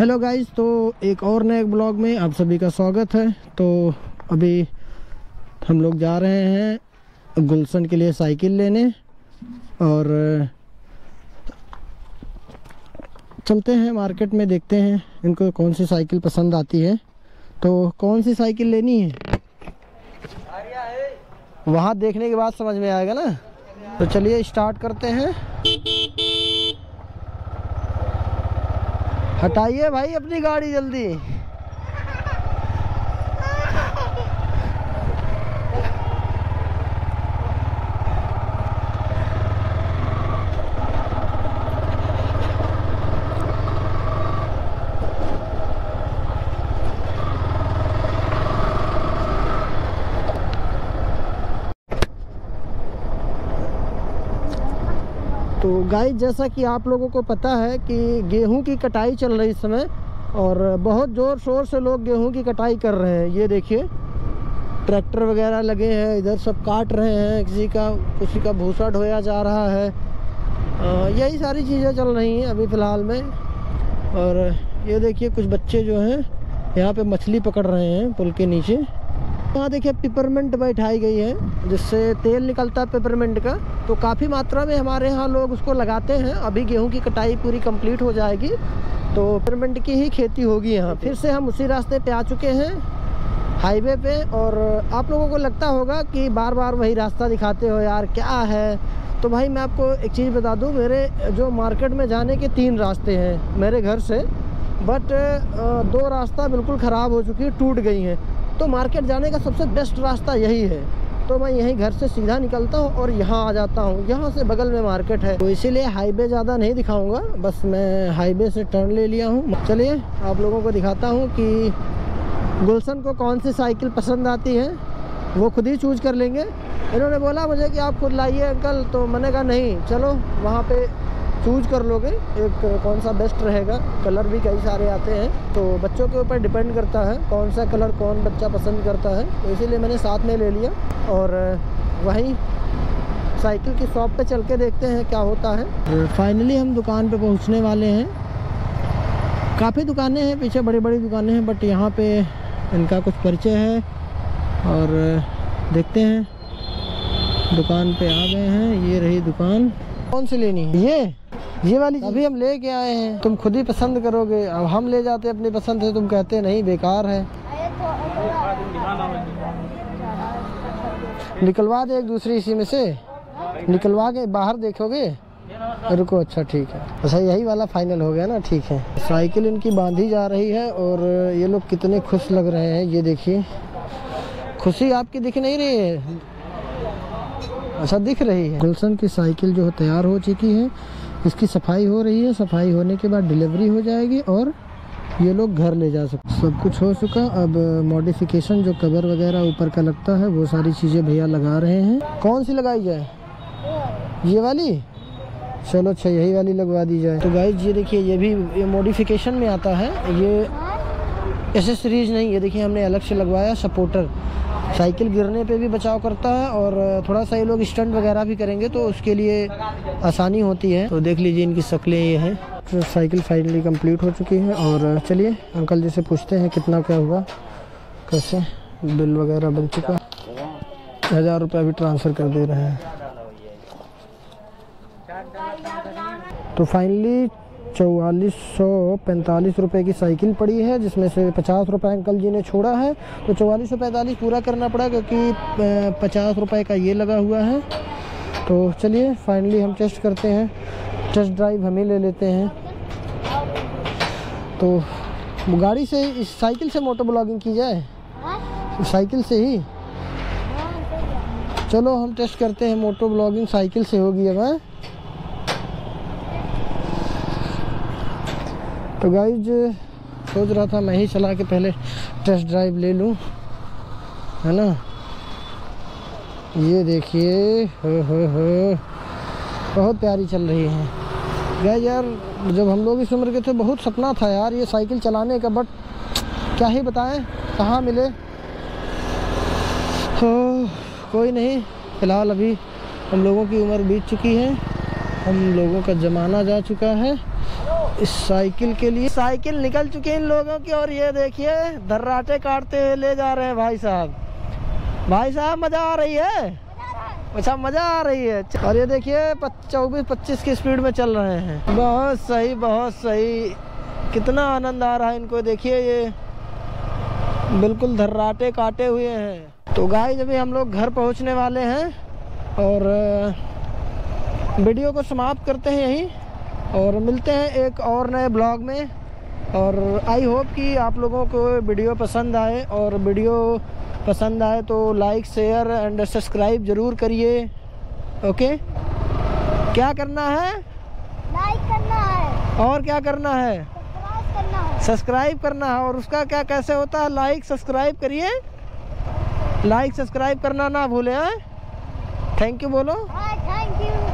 Hello guys तो एक और नए ब्लॉग में आप सभी का स्वागत है। तो अभी हम लोग जा रहे हैं गुलशन के लिए साइकिल लेने और चलते हैं मार्केट में, देखते हैं इनको कौन सी साइकिल पसंद आती है। तो कौन सी साइकिल लेनी है? वहाँ देखने के बाद समझ में आएगा ना। तो चलिए स्टार्ट करते हैं। हटाइए भाई अपनी गाड़ी जल्दी। तो गाइस जैसा कि आप लोगों को पता है कि गेहूँ की कटाई चल रही इस समय और बहुत ज़ोर शोर से लोग गेहूँ की कटाई कर रहे हैं। ये देखिए ट्रैक्टर वगैरह लगे हैं इधर सब काट रहे हैं किसी का किसी का भूसा ढोया जा रहा है। आ, यही सारी चीज़ें चल रही हैं अभी फ़िलहाल में। और ये देखिए कुछ बच्चे जो हैं यहाँ पे मछली पकड़ रहे हैं पुल के नीचे। यहाँ देखिए पिपरमेंट बैठाई गई है, जिससे तेल निकलता है पिपरमेंट का। तो काफ़ी मात्रा में हमारे यहाँ लोग उसको लगाते हैं। अभी गेहूँ की कटाई पूरी कंप्लीट हो जाएगी। तो पिपरमेंट की ही खेती होगी यहाँ। फिर से हम उसी रास्ते पे आ चुके हैं हाईवे पे। और आप लोगों को लगता होगा कि बार बार वही रास्ता दिखाते हो यार, क्या है? तो भाई मैं आपको एक चीज़ बता दूँ, मेरे जो मार्केट में जाने के तीन रास्ते हैं मेरे घर से बट दो रास्ता बिल्कुल ख़राब हो चुकी है, टूट गई हैं। तो मार्केट जाने का सबसे बेस्ट रास्ता यही है। तो मैं यहीं घर से सीधा निकलता हूँ और यहाँ आ जाता हूँ। यहाँ से बगल में मार्केट है। तो इसीलिए हाईवे ज़्यादा नहीं दिखाऊँगा। बस मैं हाईवे से टर्न ले लिया हूँ। चलिए, आप लोगों को दिखाता हूँ कि गुलशन को कौन सी साइकिल पसंद आती है। वो खुद ही चूज़ कर लेंगे। इन्होंने बोला मुझे कि आप खुद लाइए अंकल। तो मैंने कहा, नहीं, चलो, वहाँ पे चूज़ कर लोगे, एक कौन सा बेस्ट रहेगा। कलर भी कई सारे आते हैं। तो बच्चों के ऊपर डिपेंड करता है कौन सा कलर कौन बच्चा पसंद करता है। तो इसीलिए मैंने साथ में ले लिया। और, वहीं साइकिल की शॉप पे चल के देखते हैं क्या होता है। फाइनली हम दुकान पे पहुँचने वाले हैं। काफ़ी दुकानें हैं, पीछे बड़ी बड़ी दुकानें हैं बट यहाँ पे इनका कुछ परिचय है। और, देखते हैं। दुकान पे आ गए हैं। ये रही दुकान। कौन सी लेनी है? ये? ये वाली अभी हम ले के आए हैं। तुम खुद ही पसंद करोगे। अब हम ले जाते अपनी पसंद से। तुम कहते नहीं, बेकार है। निकलवा दे एक दूसरी इसी में से। निकलवा के बाहर देखोगे? रुको अच्छा ठीक है। अच्छा यही वाला फाइनल हो गया ना, ठीक है। साइकिल इनकी बांधी जा रही है और ये लोग कितने खुश लग रहे हैं, ये देखिए। खुशी आपकी दिख नहीं रही है? अच्छा दिख रही है। गुलशन की साइकिल जो है, तैयार हो चुकी है। इसकी सफ़ाई हो रही है। सफ़ाई होने के बाद डिलीवरी हो जाएगी और ये लोग घर ले जा सकते सब कुछ हो चुका। अब मॉडिफिकेशन जो कवर वगैरह ऊपर का लगता है, वो सारी चीज़ें भैया लगा रहे हैं। कौन सी लगाई जाए? ये वाली? चलो अच्छा यही वाली लगवा दी जाए। तो गाइज़ ये देखिए, ये भी, ये मॉडिफिकेशन में आता है। ये एसेसरीज नहीं, ये देखिए, हमने अलग से लगवाया सपोर्टर साइकिल गिरने पे भी बचाव करता है और थोड़ा सा ये लोग स्टंट वगैरह भी करेंगे तो उसके लिए आसानी होती है। तो देख लीजिए इनकी शक्लें ये हैं। तो साइकिल फाइनली कंप्लीट हो चुकी है और चलिए, अंकल जी से पूछते हैं कितना क्या हुआ, कैसे बिल वगैरह बन चुका हज़ार रुपया भी ट्रांसफ़र कर दे रहे हैं। तो फाइनली चौवालीस सौ पैंतालीस रुपये की साइकिल पड़ी है जिसमें से पचास रुपये अंकल जी ने छोड़ा है। तो चौवालीस सौ पैंतालीस पूरा करना पड़ा क्योंकि पचास रुपये का ये लगा हुआ है। तो चलिए फाइनली हम टेस्ट करते हैं। टेस्ट ड्राइव हम ही ले लेते हैं। तो गाड़ी से इस साइकिल से मोटर ब्लॉगिंग की जाए? साइकिल से ही? चलो हम टेस्ट करते हैं मोटर ब्लॉगिंग साइकिल से होगी अब है? तो गाइज़ सोच रहा था मैं ही चला के पहले टेस्ट ड्राइव ले लूँ। है ना? ये देखिए, हो हो हो। बहुत प्यारी चल रही है। गाइज़ यार, जब हम लोग इस उम्र के थे, बहुत सपना था यार ये साइकिल चलाने का बट क्या ही बताएँ, कहाँ मिले? तो कोई नहीं, फ़िलहाल अभी हम लोगों की उम्र बीत चुकी है। हम लोगों का ज़माना जा चुका है। इस साइकिल के लिए साइकिल निकल चुके हैं इन लोगों की और ये देखिए, धर्राटे काटते हुए ले जा रहे हैं भाई साहब। भाई साहब, मज़ा आ रही है? अच्छा मज़ा आ रही है। और ये देखिए चौबीस पच्चीस की स्पीड में चल रहे हैं। बहुत सही बहुत सही। कितना आनंद आ रहा है इनको, देखिए ये। बिल्कुल धर्राटे काटे हुए हैं। तो गाय जब हम लोग घर पहुँचने वाले हैं और वीडियो को समाप्त करते हैं यहीं। और मिलते हैं एक और नए ब्लॉग में। और आई होप कि आप लोगों को वीडियो पसंद आए। और वीडियो पसंद आए तो लाइक शेयर एंड सब्सक्राइब ज़रूर करिए। ओके? क्या करना है? लाइक करना है। और क्या करना है? सब्सक्राइब करना है। करना है। और उसका क्या कैसे होता है? लाइक सब्सक्राइब करिए। लाइक सब्सक्राइब करना ना भूलें थैंक यू बोलो। हाँ थैंक यू।